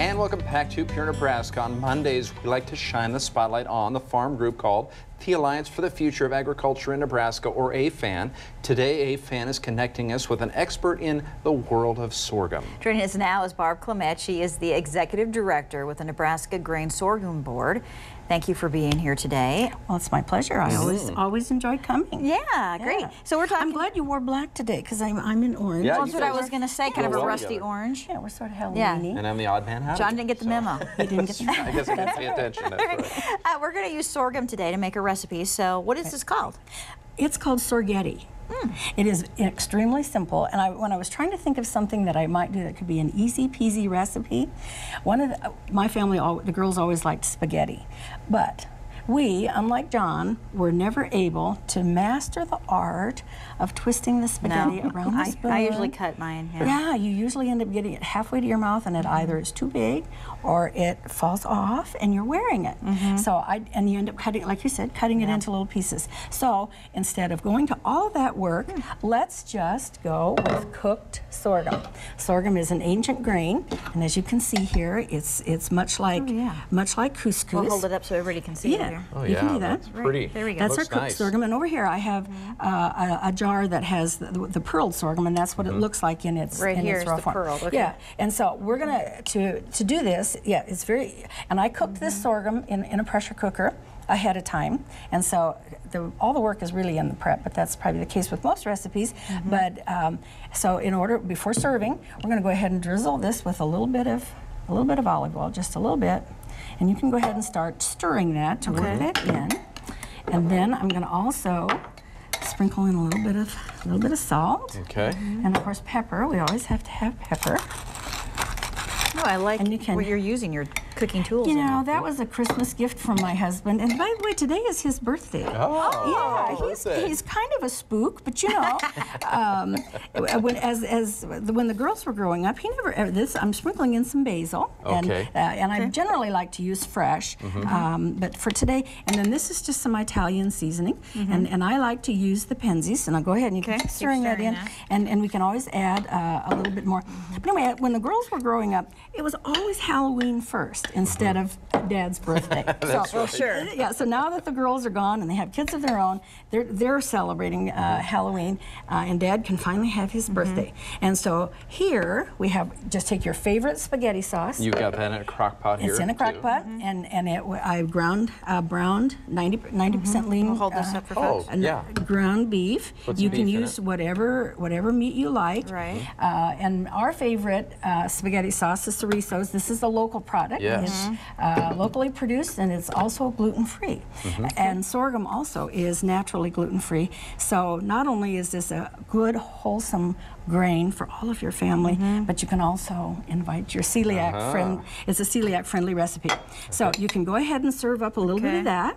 And welcome back to Pure Nebraska. On Mondays, we like to shine the spotlight on the farm group called the Alliance for the Future of Agriculture in Nebraska, or AFAN. Today, AFAN is connecting us with an expert in the world of sorghum. Joining us now is Barb Kliment. She is the executive director with the Nebraska Grain Sorghum Board. Thank you for being here today. Well, it's my pleasure. I always always enjoy coming. Yeah, great. So we're talking. I'm glad you wore black today because I'm I'm in orange. Yeah, Well, that's what I was going to say, kind of a well rusty together. orange. Yeah, we're sort of Yeah. Halloweeny. And I'm the odd man out. John didn't get the so- memo. He didn't get the I guess I didn't pay attention. Right. Uh, we're going to use sorghum today to make a recipe. So, what is this called? It's called sorghetti. It is extremely simple, and I, when I was trying to think of something that I might do that could be an easy peasy recipe, one of the, my family, all, the girls always liked spaghetti, but we, unlike John, were never able to master the art of twisting the spaghetti around the I, spoon. I usually cut mine. Yeah. Yeah, you usually end up getting it halfway to your mouth, and it either is too big, or it falls off, and you're wearing it. Mm-hmm. So I and you end up cutting, like you said, cutting it into little pieces. So instead of going to all of that work, hmm. let's just go with cooked sorghum. Sorghum is an ancient grain, and as you can see here, it's it's much like oh, yeah. much like couscous. We'll hold it up so everybody can see it Yeah. Here. Oh, You yeah. can do that. That's pretty. There we go. That's Looks our cooked nice. sorghum, and over here I have uh, a, a jar that has the, the pearled sorghum, and that's what Mm-hmm. it looks like in its Right in here its is raw the form. pearled, okay. Yeah, and so we're gonna to to do this. Yeah, it's very, and I cooked Mm-hmm. this sorghum in in a pressure cooker ahead of time, and so the, all the work is really in the prep, but that's probably the case with most recipes. Mm-hmm. But um, so in order before serving, we're gonna go ahead and drizzle this with a little bit of a little bit of olive oil, just a little bit, and you can go ahead and start stirring that to work Okay. that in. And then I'm going to also sprinkle in a little bit of a little bit of salt, Okay. Mm-hmm. and of course pepper. We always have to have pepper. Oh, I like And you can- what you're using your cooking tools. You know, that was a Christmas gift from my husband. And by the way, today is his birthday. Oh, yeah, he's, birthday. he's kind of a spook, but you know, um, when as as the, when the girls were growing up, he never ever this. I'm sprinkling in some basil, and Okay. uh, and I generally like to use fresh, Mm-hmm. um, but for today, and then this is just some Italian seasoning, and and I like to use the Penzeys, and I'll go ahead and you Okay, can keep keep stirring that in, that. and and we can always add uh, a little bit more. But anyway, when the girls were growing up, it was always Halloween first instead of Dad's birthday. That's so, right. sure. Yeah. So now that the girls are gone and they have kids of their own, they're they're celebrating uh, Halloween, uh, and Dad can finally have his birthday. And so here we have just take your favorite spaghetti sauce. You've got that in a crock pot here. It's in a crock too. pot, and and it I ground uh, browned 90 percent lean. We'll hold this uh, up for Oh, folks. yeah. ground beef. Put you can beef in use it. whatever whatever meat you like. Right. Uh, and our favorite uh, spaghetti sauce is Cerizos. This is a local product. Yes. It's uh, locally produced and it's also gluten free. Mm-hmm. And sorghum also is naturally gluten free. So not only is this a good wholesome grain for all of your family, Mm-hmm. but you can also invite your celiac Uh-huh. friend. It's a celiac friendly recipe. So you can go ahead and serve up a little bit of that.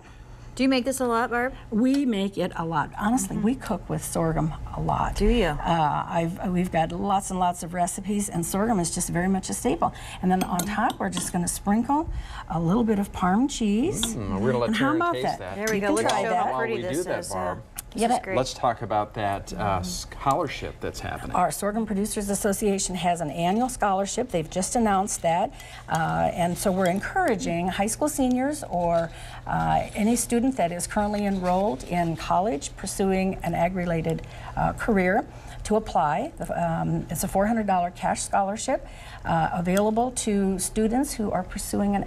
Do you make this a lot, Barb? We make it a lot. Honestly, we cook with sorghum a lot. Mm-hmm. Do you? Uh, I've, we've got lots and lots of recipes, and sorghum is just very much a staple. And then on top, we're just going to sprinkle a little bit of Parm cheese. Mm, we're gonna let and how about taste that? that. There we You go. can Let's try show that. how While pretty we this do that, is. Barb, Uh, Yeah, is that- great. Let's talk about that uh, scholarship that's happening. Our Sorghum Producers Association has an annual scholarship. They've just announced that. Uh, and so we're encouraging high school seniors or uh, any student that is currently enrolled in college pursuing an ag related uh, career to apply. Um, it's a $400 cash scholarship uh, available to students who are pursuing an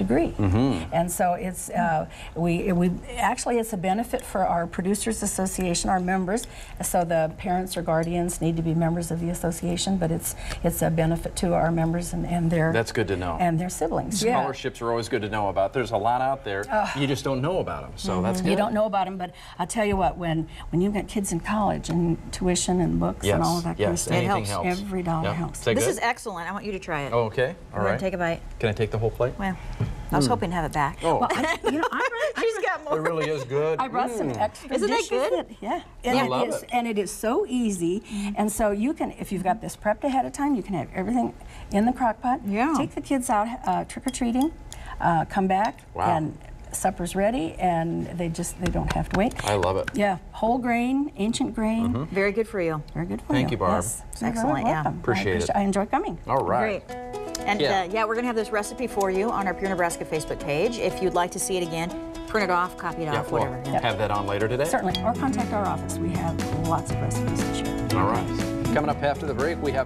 ag related degree. And so it's uh, we we actually it's a benefit for our producers association, our members. So the parents or guardians need to be members of the association, but it's it's a benefit to our members and, and their That's good to know. and their siblings. Yeah. Scholarships are always good to know about. There's a lot out there. you just don't know about them. So that's good. You don't know about them, but I'll tell you what, when when you've got kids in college and tuition and books Yes. and all of that kind of yes. stuff, Anything helps. helps. every dollar Yeah. helps. Is This good? is excellent. I want you to try it. Oh, okay. All Go right. take a bite. Can I take the whole plate? Well, I was hoping to have it back. Oh, Well, I, you know, I, brought- She's got more. it really is good. I brought some extra Isn't that good? that- yeah, and I it love is- it. and it is so easy. And so you can, if you've got this prepped ahead of time, you can have everything in the crock pot. Yeah. Take the kids out uh, trick or treating, uh, come back, Wow. and supper's ready, and they just they don't have to wait. I love it. Yeah, whole grain, ancient grain, Very good for you. very good for you. Thank you, Barb. Yes. Excellent, yeah. welcome. I Appreciate it. I enjoy coming. All right. Great. And Yeah. uh, yeah, we're going to have this recipe for you on our Pure Nebraska Facebook page. If you'd like to see it again, print it off, copy it Yeah, off, we'll whatever. Yeah. have that on later today. Certainly, or contact our office. We have lots of recipes to share. All right. Coming up after the break, we have